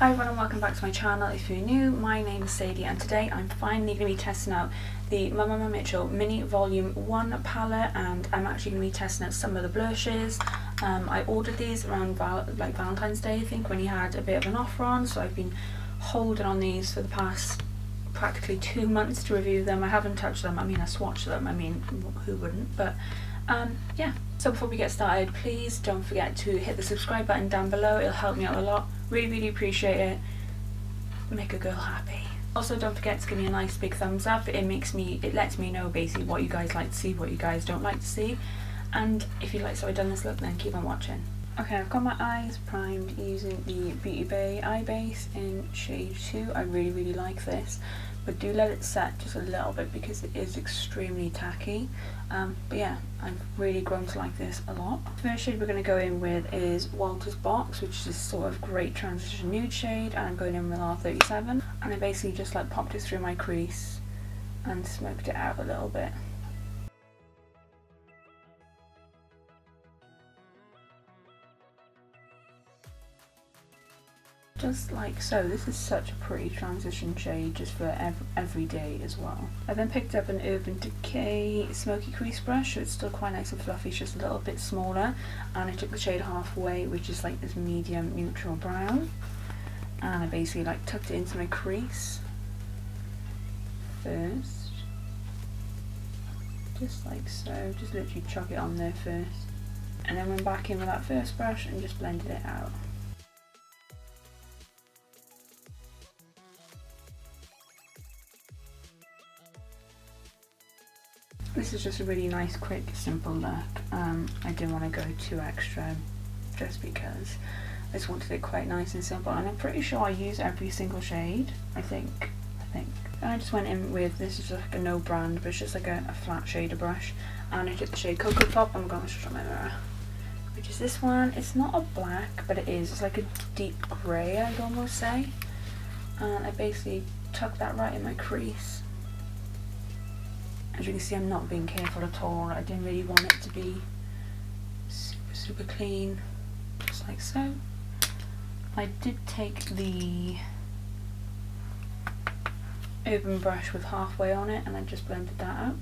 Hi everyone and welcome back to my channel. If you're new, my name is Sadie and today I'm finally going to be testing out the Mmmmitchell Mini Volume 1 palette and I'm actually going to be testing out some of the blushes. Um, I ordered these around val like Valentine's Day I think when he had a bit of an offer on so I've been holding on these for the past practically two months to review them. I haven't touched them, I mean I swatched them, I mean who wouldn't, but um, yeah. So before we get started, please don't forget to hit the subscribe button down below, it'll help me out a lot. Really, really appreciate it. Make a girl happy. Also don't forget to give me a nice big thumbs up, it makes me, it lets me know basically what you guys like to see, what you guys don't like to see. And if you like so I've done this look, then keep on watching. Okay, I've got my eyes primed using the Beauty Bay Eye Base in shade 2. I really, really like this but do let it set just a little bit because it is extremely tacky um, but yeah I've really grown to like this a lot. The first shade we're going to go in with is Walter's Box which is sort of great transition nude shade and I'm going in with R37 and I basically just like popped it through my crease and smoked it out a little bit. Just like so. This is such a pretty transition shade just for ev every day as well. I then picked up an Urban Decay Smoky Crease brush, so it's still quite nice and fluffy, it's just a little bit smaller. And I took the shade Halfway, which is like this medium neutral brown. And I basically like tucked it into my crease first. Just like so, just literally chuck it on there first. And then went back in with that first brush and just blended it out. This is just a really nice, quick, simple look. Um, I didn't want to go too extra just because I just wanted it quite nice and simple. And I'm pretty sure I use every single shade, I think. I think. And I just went in with, this is like a no brand, but it's just like a, a flat shader brush. And I took the shade Cocoa Pop, I'm going to show my mirror. Which is this one. It's not a black, but it is. It's like a deep grey, I'd almost say. And I basically tuck that right in my crease as you can see I'm not being careful at all. I didn't really want it to be super super clean, just like so. I did take the urban brush with halfway on it and I just blended that out.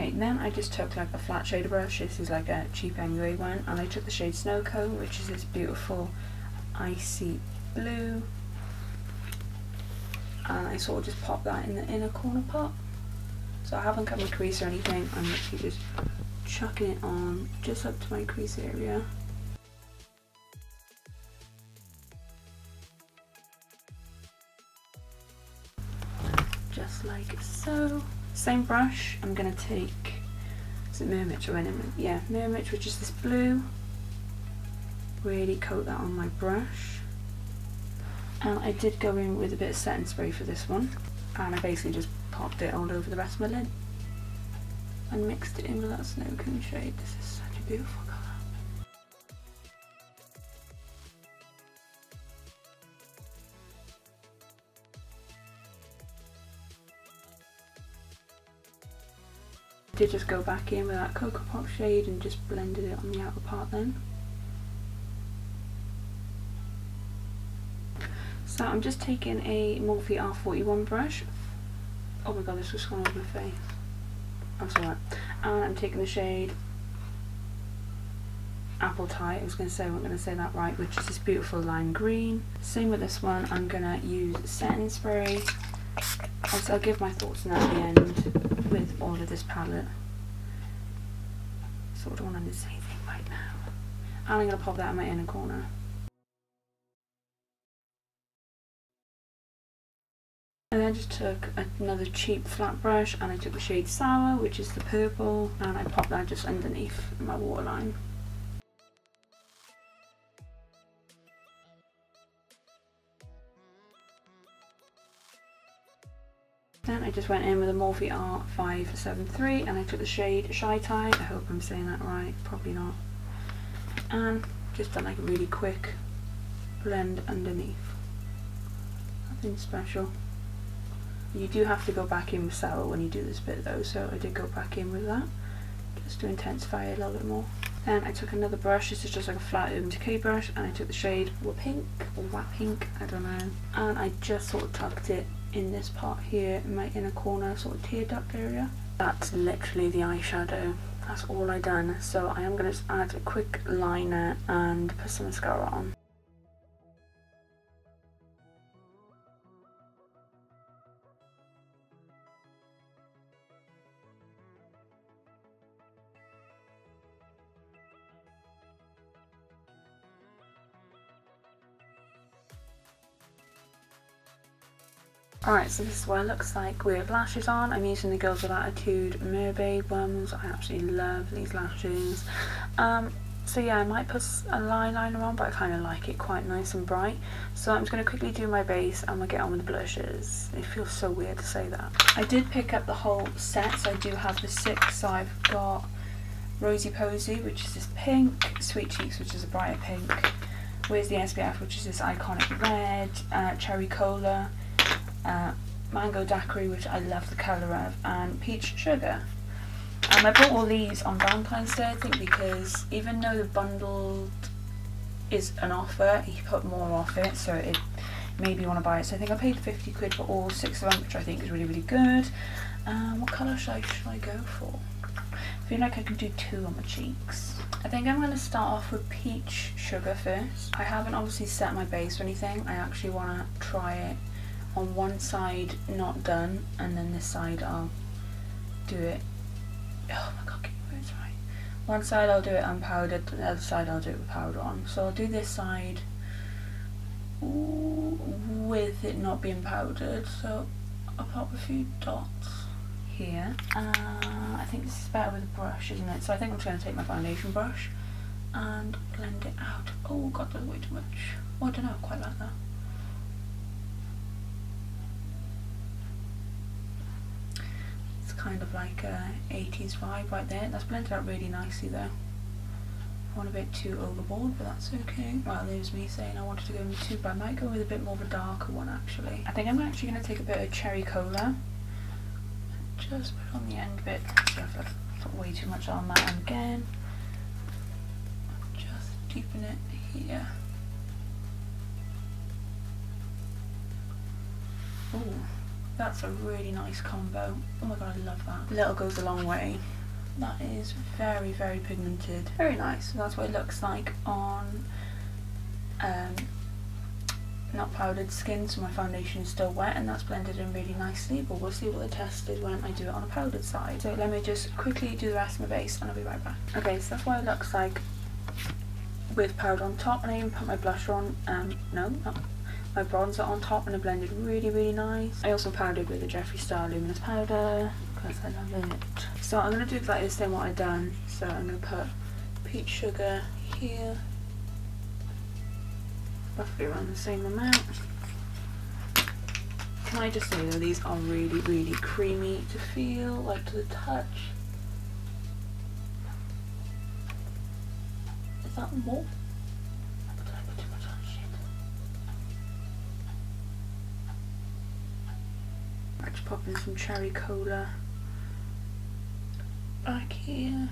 Okay, then I just took like a flat shader brush, this is like a cheap MUA one, and I took the shade Snow Cone, which is this beautiful icy blue, and I sort of just pop that in the inner corner part. So I haven't cut my crease or anything, I'm literally just chucking it on just up to my crease area. Just like so. Same brush, I'm going to take, is it went in with? Yeah, Mirmitch, which is this blue. Really coat that on my brush. And I did go in with a bit of setting spray for this one. And I basically just popped it all over the rest of my lid. And mixed it in with that snow cone shade. This is such a beautiful did just go back in with that Cocoa Pop shade and just blended it on the outer part then. So I'm just taking a Morphe R41 brush. Oh my god, this was gone over my face. That's alright. And I'm taking the shade Apple Tie. I was going to say, I'm going to say that right, which is this beautiful lime green. Same with this one. I'm going to use setting spray. Also, I'll give my thoughts on that at the end with all of this palette. So I don't want to say anything right now. And I'm going to pop that in my inner corner. And then I just took another cheap flat brush and I took the shade Sour, which is the purple, and I popped that just underneath my waterline. Then I just went in with a Morphe R573 and I took the shade Shy Tie. I hope I'm saying that right, probably not. And just done like a really quick blend underneath. Nothing special. You do have to go back in with sour when you do this bit though, so I did go back in with that, just to intensify it a little bit more. Then I took another brush, this is just like a flat Urban Decay brush, and I took the shade Wa Pink, or Wa Pink, I don't know, and I just sort of tucked it in this part here, in my inner corner, sort of tear duct area. That's literally the eyeshadow. That's all I done. So I am going to add a quick liner and put some mascara on. Alright, so this is what it looks like with lashes on. I'm using the Girls with Attitude Mermaid ones. I absolutely love these lashes. Um, so yeah, I might put a line liner on, but I kind of like it quite nice and bright. So I'm just going to quickly do my base and we'll get on with the blurshes. It feels so weird to say that. I did pick up the whole set, so I do have the six. So I've got Rosy Posy, which is this pink, Sweet Cheeks, which is a brighter pink. Where's the SPF, which is this iconic red, uh, Cherry Cola, uh, Mango Daiquiri, which I love the colour of, and Peach Sugar. Um, I bought all these on Valentine's Day, I think, because even though the bundled is an offer, he put more off it, so it made me want to buy it. So I think I paid 50 quid for all six of them, which I think is really, really good. Um, what colour should I, should I go for? I feel like I can do two on my cheeks. I think I'm going to start off with peach sugar first. I haven't obviously set my base or anything. I actually want to try it on one side not done and then this side I'll do it. Oh my god get right. One side I'll do it unpowdered the other side I'll do it with powder on. So I'll do this side with it not being powdered. So I'll pop a few dots here. Uh, I think this is better with a brush isn't it? So I think I'm just going to take my foundation brush and blend it out. Oh god that's way too much. Oh I don't know quite like that kind of like a 80s vibe right there. That's blended out really nicely though. I want a bit too overboard, but that's okay. Well, there's me saying I wanted to go into two, but I might go with a bit more of a darker one actually. I think I'm actually going to take a bit of cherry cola. Just put on the end bit. So I've put way too much on that again. Just deepen it here. That's a really nice combo. Oh my god, I love that. Little goes a long way. That is very, very pigmented. Very nice. That's what it looks like on um, not powdered skin, so my foundation is still wet and that's blended in really nicely, but we'll see what the test is when I do it on a powdered side. So let me just quickly do the rest of my base and I'll be right back. Okay, so that's what it looks like with powder on top and I even put my blusher on, um, no, not my bronzer on top and I blended really really nice. I also powdered with the Jeffree Star Luminous Powder because I love it. So I'm going to do exactly the same what I've done. So I'm going to put peach sugar here, roughly around the same amount. Can I just say though, these are really, really creamy to feel, like to the touch. Is that more? Pop in some cherry cola back here.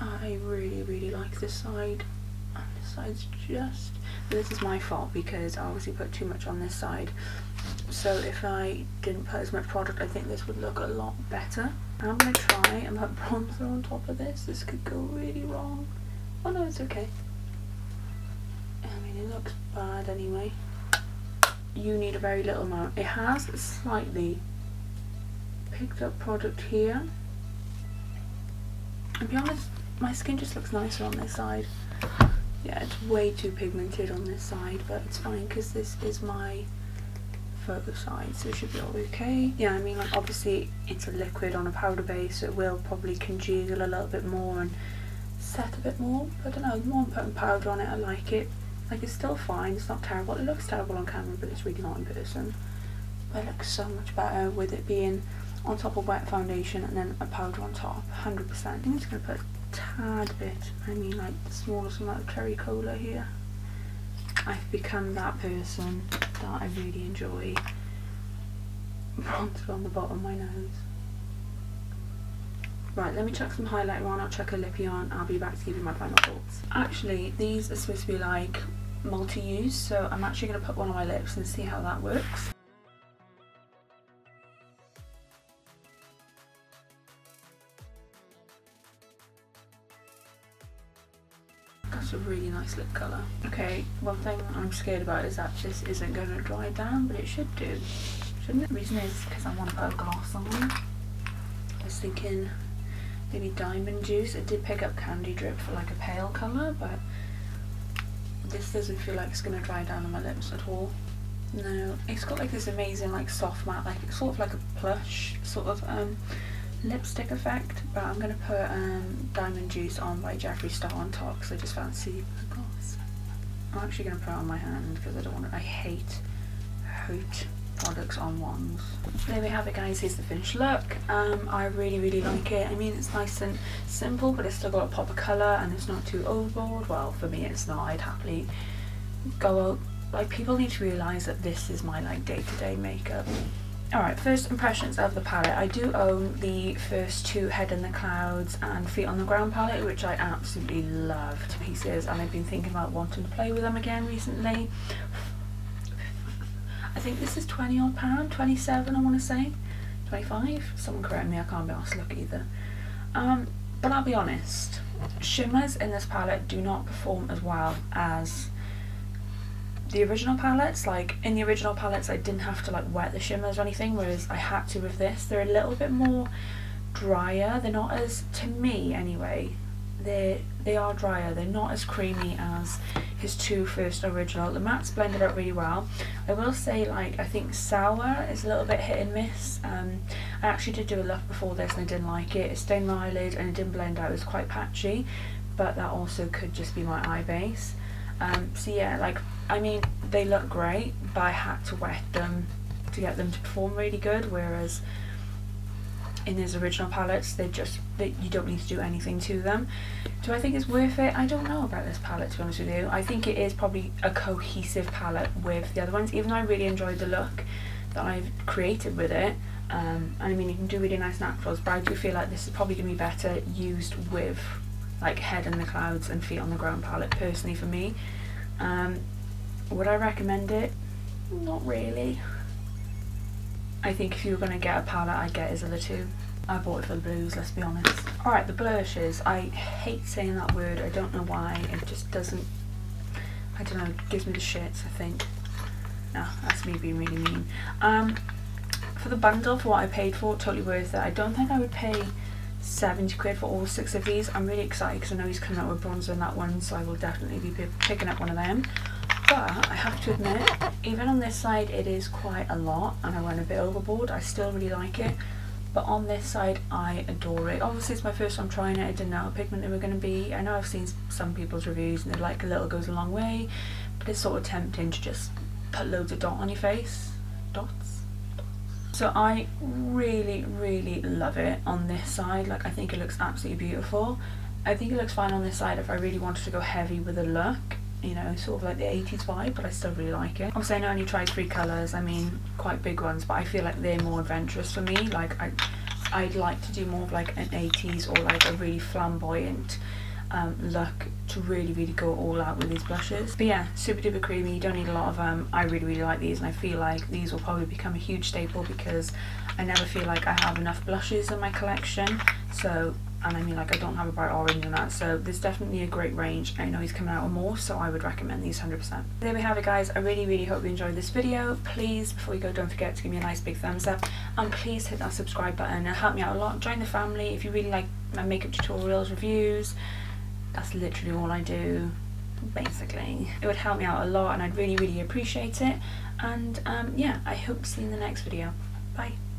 I really really like this side and this side's just this is my fault because I obviously put too much on this side so if I didn't put as much product I think this would look a lot better I'm going to try and put bronzer on top of this this could go really wrong oh no it's okay I mean it looks bad anyway you need a very little amount. It has slightly picked up product here. To be honest, my skin just looks nicer on this side. Yeah, it's way too pigmented on this side, but it's fine because this is my photo side, so it should be all okay. Yeah, I mean, like obviously it's a liquid on a powder base, so it will probably congeal a little bit more and set a bit more. But I don't know, the more I'm putting powder on it, I like it. Like it's still fine, it's not terrible. It looks terrible on camera, but it's really not in person. But it looks so much better with it being on top of wet foundation and then a powder on top, 100%. I'm just going to put tad bit, I mean like the smallest amount of cherry cola here. I've become that person that I really enjoy bronzer on the bottom of my nose. Right, let me chuck some highlighter on, I'll chuck a lippy on, I'll be back to give you my final thoughts. Actually, these are supposed to be like multi-use, so I'm actually going to put one on my lips and see how that works. That's a really nice lip colour. Okay, one thing I'm scared about is that this isn't going to dry down, but it should do. Shouldn't it? The reason is because I want to put a gloss on. I was thinking maybe diamond juice. It did pick up candy drip for like a pale colour, but this doesn't feel like it's going to dry down on my lips at all. No, it's got like this amazing like soft matte, like it's sort of like a plush sort of um, lipstick effect, but I'm going to put um, Diamond Juice on by Jeffree Star on top because I just fancy the gloss. I'm actually going to put it on my hand because I don't want to, I hate, hate products on wands. There we have it guys, here's the finished look. Um, I really really like it. I mean it's nice and simple but it's still got a pop of colour and it's not too overboard. Well for me it's not, I'd happily go out. Like people need to realise that this is my like day-to-day -day makeup. Alright, first impressions of the palette. I do own the first two Head in the Clouds and Feet on the Ground palette, which I absolutely love to pieces, and I've been thinking about wanting to play with them again recently. I think this is 20 odd pound, 27 I want to say, 25, someone correct me, I can't be asked to look either. Um, but I'll be honest, shimmers in this palette do not perform as well as the original palettes, like in the original palettes I didn't have to like wet the shimmers or anything, whereas I had to with this. They're a little bit more drier, they're not as, to me anyway, they they are drier, they're not as creamy as his two first original. The matte's blended out really well. I will say like I think sour is a little bit hit and miss. Um, I actually did do a look before this and I didn't like it. It stained my eyelid and it didn't blend out, it was quite patchy, but that also could just be my eye base. Um, so yeah, like, I mean, they look great, but I had to wet them to get them to perform really good, whereas in his original palettes, they just, you don't need to do anything to them. Do I think it's worth it? I don't know about this palette, to be honest with you. I think it is probably a cohesive palette with the other ones, even though I really enjoyed the look that I've created with it. Um, I mean, you can do really nice naturals, but I do feel like this is probably going to be better used with like Head in the Clouds and Feet on the Ground palette personally for me. Um, would I recommend it? Not really. I think if you were going to get a palette, I'd get Isola 2. I bought it for the blues, let's be honest. Alright, the blurshes. I hate saying that word, I don't know why. It just doesn't, I don't know, gives me the shits, I think. No, that's me being really mean. Um, for the bundle, for what I paid for, totally worth it. I don't think I would pay 70 quid for all six of these. I'm really excited because I know he's coming out with bronzer in that one, so I will definitely be picking up one of them. But I have to admit, even on this side it is quite a lot and I went a bit overboard. I still really like it. But on this side, I adore it. Obviously, it's my first time trying it. I didn't know how pigmented were going to be. I know I've seen some people's reviews and they're like a little goes a long way. But it's sort of tempting to just put loads of dot on your face. Dots? So I really, really love it on this side. Like I think it looks absolutely beautiful. I think it looks fine on this side if I really wanted to go heavy with a look. You know, sort of like the 80s vibe, but I still really like it. Obviously, I know I only tried three colours. I mean, quite big ones, but I feel like they're more adventurous for me. Like, I, I'd like to do more of like an 80s or like a really flamboyant um, look to really really go all out with these blushes. But yeah super duper creamy. You don't need a lot of them um, I really really like these and I feel like these will probably become a huge staple because I never feel like I have enough blushes in my collection. So and I mean like I don't have a bright orange in that. So there's definitely a great range. I know he's coming out with more so I would recommend these 100% there we have it guys. I really really hope you enjoyed this video. Please before you go don't forget to give me a nice big thumbs up. And please hit that subscribe button. It'll help me out a lot. Join the family if you really like my makeup tutorials reviews that's literally all I do basically. It would help me out a lot and I'd really really appreciate it. And um, yeah I hope to see you in the next video. Bye